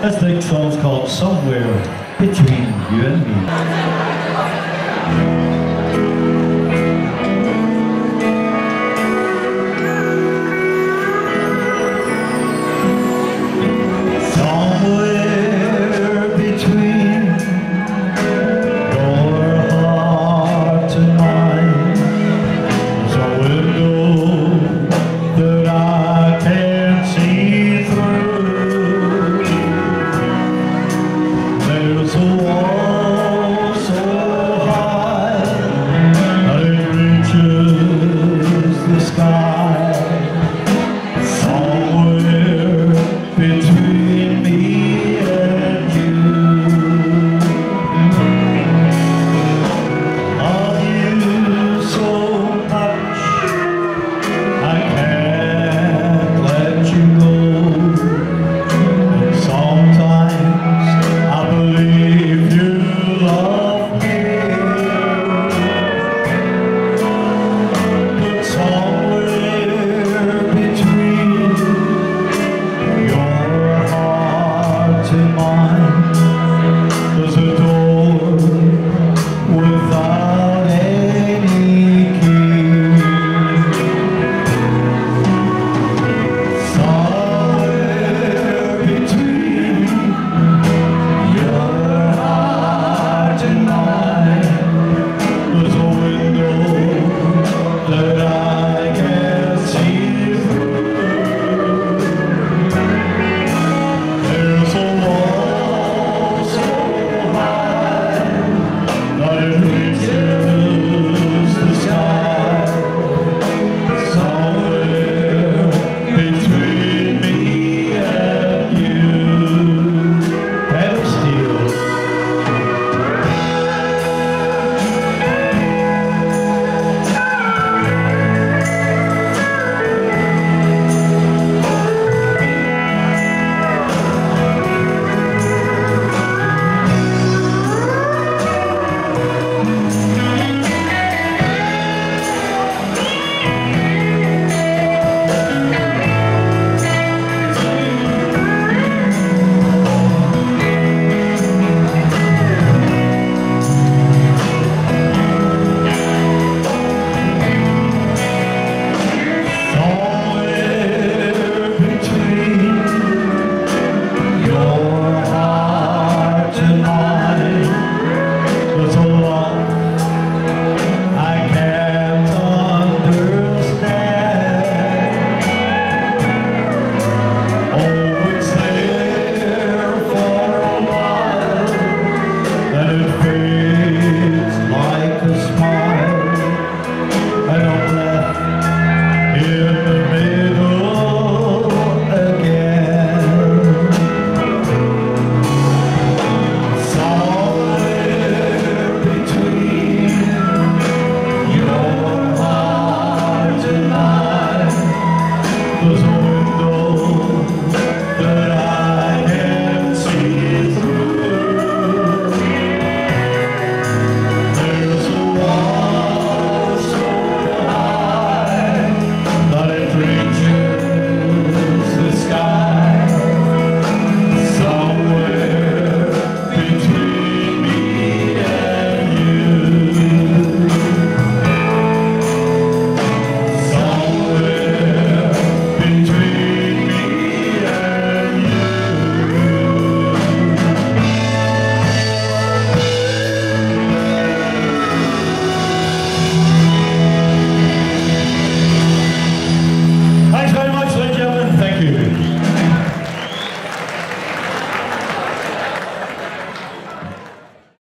This next song's called Somewhere Between You and Me.